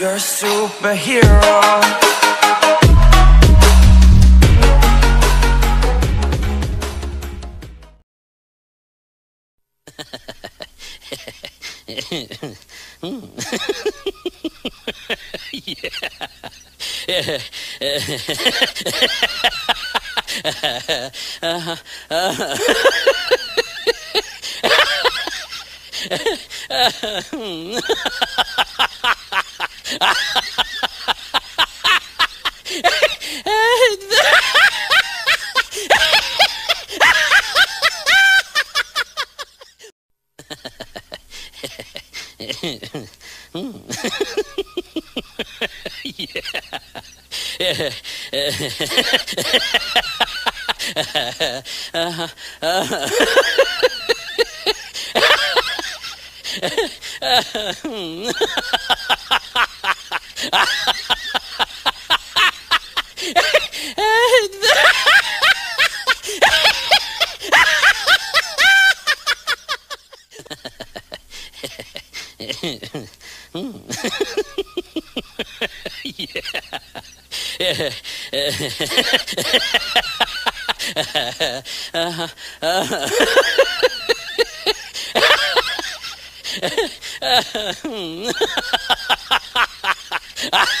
You're a superhero. yeah. uh-huh. Uh-huh. yeah.